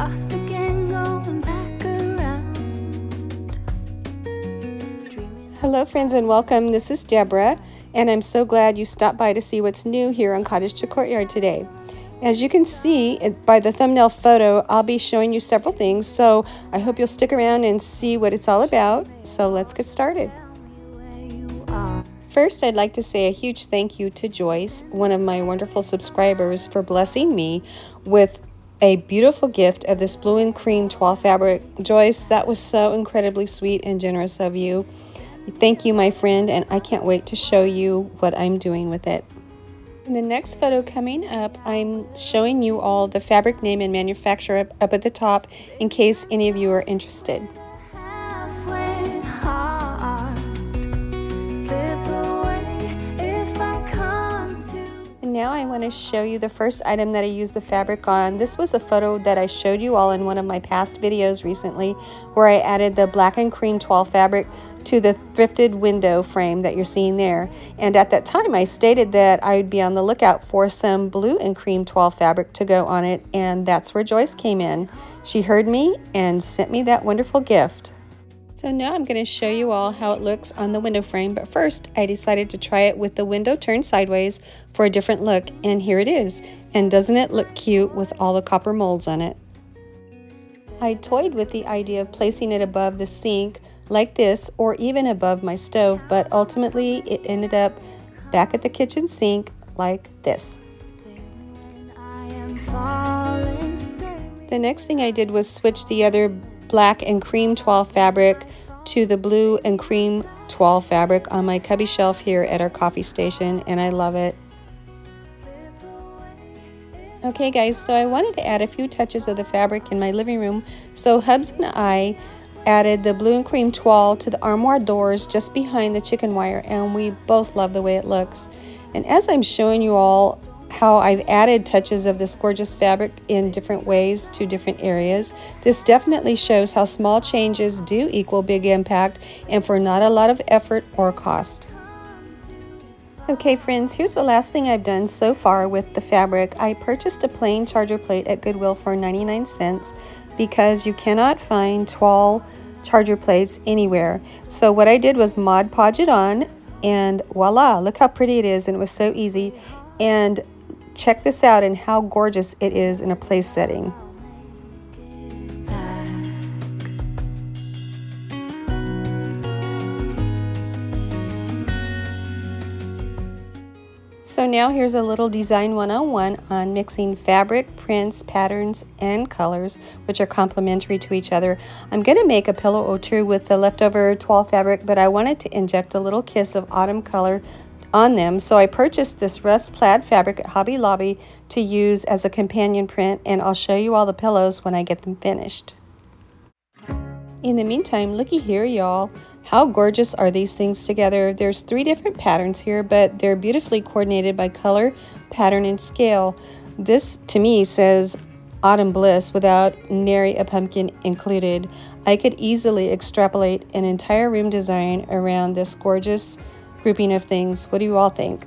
lost again, going back around. Hello, friends, and welcome. This is Deborah, and I'm so glad you stopped by to see what's new here on Cottage to Courtyard today. As you can see by the thumbnail photo, I'll be showing you several things, so I hope you'll stick around and see what it's all about. So let's get started. First, I'd like to say a huge thank you to Joyce, one of my wonderful subscribers, for blessing me with a beautiful gift of this blue and cream toile fabric. Joyce, that was so incredibly sweet and generous of you. Thank you, my friend, and I can't wait to show you what I'm doing with it. In the next photo coming up, I'm showing you all the fabric name and manufacturer up, up at the top in case any of you are interested. I want to show you the first item that I used the fabric on. This was a photo that I showed you all in one of my past videos recently where I added the black and cream toile fabric to the thrifted window frame that you're seeing there. And at that time I stated that I would be on the lookout for some blue and cream toile fabric to go on it and that's where Joyce came in. She heard me and sent me that wonderful gift. So now I'm going to show you all how it looks on the window frame, but first I decided to try it with the window turned sideways for a different look, and here it is. And doesn't it look cute with all the copper molds on it? I toyed with the idea of placing it above the sink like this or even above my stove, but ultimately it ended up back at the kitchen sink like this. The next thing I did was switch the other black and cream toile fabric to the blue and cream toile fabric on my cubby shelf here at our coffee station and I love it. Okay guys, so I wanted to add a few touches of the fabric in my living room. So Hubs and I added the blue and cream toile to the armoire doors just behind the chicken wire and we both love the way it looks. And as I'm showing you all how I've added touches of this gorgeous fabric in different ways to different areas. This definitely shows how small changes do equal big impact and for not a lot of effort or cost. Okay friends, here's the last thing I've done so far with the fabric. I purchased a plain charger plate at Goodwill for 99 cents because you cannot find toile charger plates anywhere. So what I did was Mod Podge it on and voila, look how pretty it is and it was so easy. And Check this out and how gorgeous it is in a place setting. So now here's a little design one-on-one on mixing fabric, prints, patterns, and colors, which are complementary to each other. I'm going to make a pillow or two with the leftover toile fabric, but I wanted to inject a little kiss of autumn color on them. So I purchased this Rust Plaid fabric at Hobby Lobby to use as a companion print and I'll show you all the pillows when I get them finished. In the meantime, looky here y'all. How gorgeous are these things together? There's three different patterns here, but they're beautifully coordinated by color, pattern, and scale. This, to me, says Autumn Bliss without nary a pumpkin included. I could easily extrapolate an entire room design around this gorgeous grouping of things. What do you all think?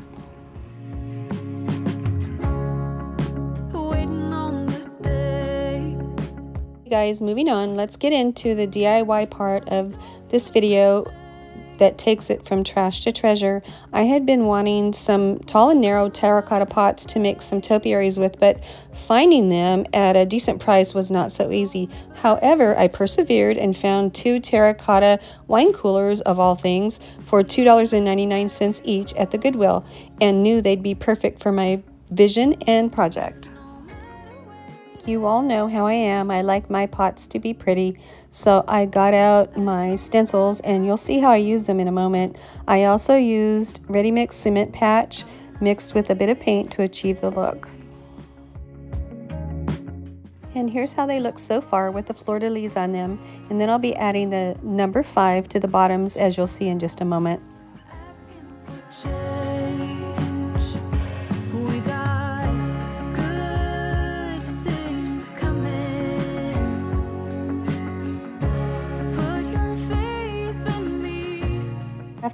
guys, moving on, let's get into the DIY part of this video that takes it from trash to treasure. I had been wanting some tall and narrow terracotta pots to make some topiaries with, but finding them at a decent price was not so easy. However, I persevered and found two terracotta wine coolers, of all things, for $2.99 each at the Goodwill, and knew they'd be perfect for my vision and project. You all know how I am. I like my pots to be pretty. So I got out my stencils and you'll see how I use them in a moment. I also used ready mix cement patch mixed with a bit of paint to achieve the look. And here's how they look so far with the fleur-de-lis on them. And then I'll be adding the number five to the bottoms as you'll see in just a moment.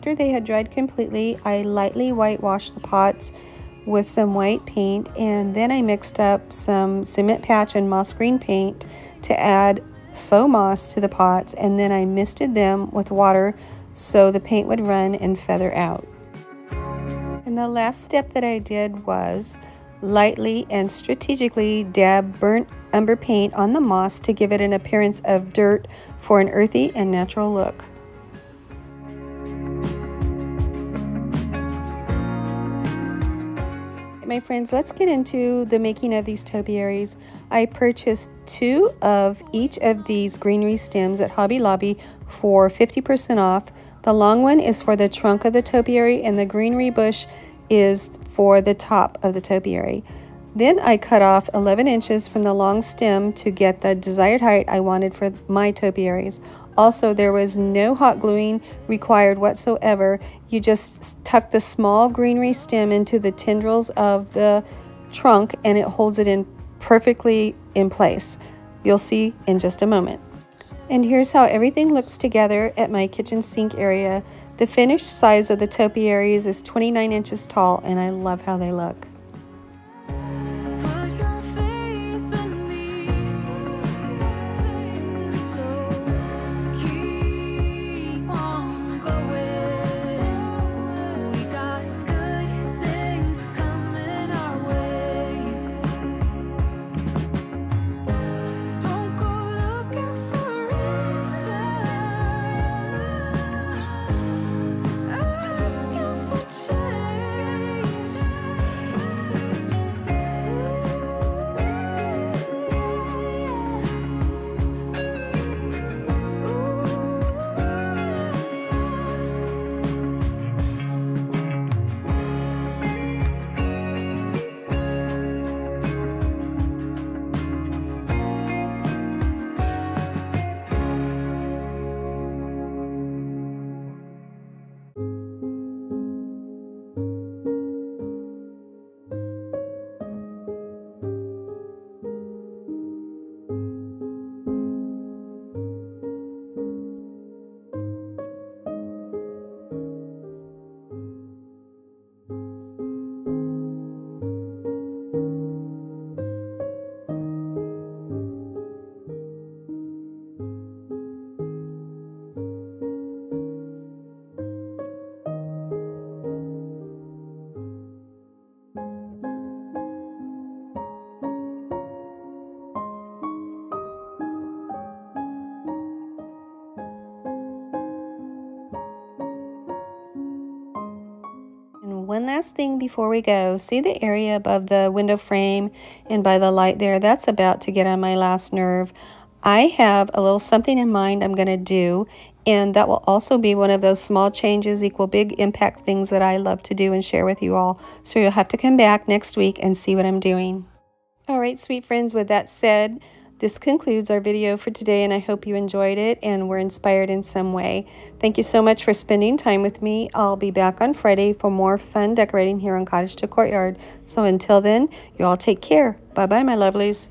After they had dried completely, I lightly whitewashed the pots with some white paint and then I mixed up some cement patch and moss green paint to add faux moss to the pots and then I misted them with water so the paint would run and feather out. And the last step that I did was lightly and strategically dab burnt umber paint on the moss to give it an appearance of dirt for an earthy and natural look. My friends, let's get into the making of these topiaries. I purchased two of each of these greenery stems at Hobby Lobby for 50% off. The long one is for the trunk of the topiary and the greenery bush is for the top of the topiary. Then I cut off 11 inches from the long stem to get the desired height I wanted for my topiaries. Also, there was no hot gluing required whatsoever. You just tuck the small greenery stem into the tendrils of the trunk and it holds it in perfectly in place. You'll see in just a moment. And here's how everything looks together at my kitchen sink area. The finished size of the topiaries is 29 inches tall and I love how they look. One last thing before we go. See the area above the window frame and by the light there? That's about to get on my last nerve. I have a little something in mind I'm going to do, and that will also be one of those small changes equal big impact things that I love to do and share with you all. So you'll have to come back next week and see what I'm doing. All right, sweet friends, with that said, this concludes our video for today, and I hope you enjoyed it and were inspired in some way. Thank you so much for spending time with me. I'll be back on Friday for more fun decorating here on Cottage to Courtyard. So until then, you all take care. Bye-bye, my lovelies.